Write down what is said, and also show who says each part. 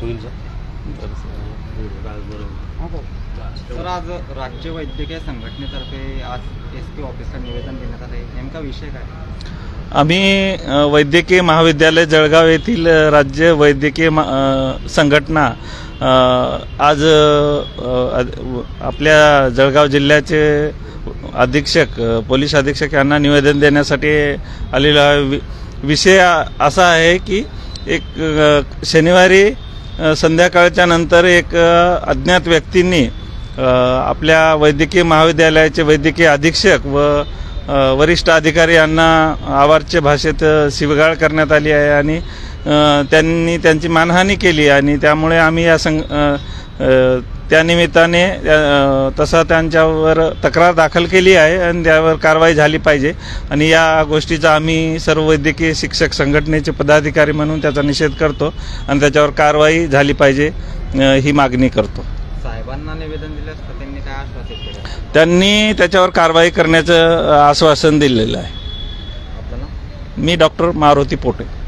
Speaker 1: होईल
Speaker 2: सर आज राज्य वैद्यकीय संघटनेतर्फे आज एस पी ऑफिसला निवेदन देण्यात आलं नेमका विषय काय?
Speaker 3: आम्ही वैद्यकीय महाविद्यालय जळगाव येथील राज्य वैद्यकीय संघटना आज आपल्या जळगाव जिल्ह्याचे अधीक्षक पोलीस अधीक्षक यांना निवेदन देण्यासाठी आलेला विषय असा आहे की एक शनिवारी संध्याकाळच्या नंतर एक अज्ञात व्यक्तींनी आपल्या वैद्यकीय महाविद्यालयाचे वैद्यकीय अधीक्षक व वरिष्ठ अधिकारी यांना आवारच्या भाषेत शिवगाळ करण्यात आली आहे आणि त्यांनी त्यांची मानहानी केली आणि त्यामुळे आम्ही या संघ अ, अ, त्या निमित्ताने अ, तसा त्यांच्यावर तक्रार दाखल केली आहे आणि त्यावर कारवाई झाली पाहिजे. आणि या गोष्टीचा आम्ही सर्व वैद्यकीय शिक्षक संघटनेचे पदाधिकारी म्हणून त्याचा निषेध करतो आणि त्याच्यावर कारवाई झाली पाहिजे ही मागणी करतो.
Speaker 2: साहेबांना निवेदन दिलं त्यांनी काय आश्वासित केलं
Speaker 3: त्यांनी त्याच्यावर कारवाई करण्याचं आश्वासन दिलेलं आहे. मी डॉक्टर मारुती पोटे.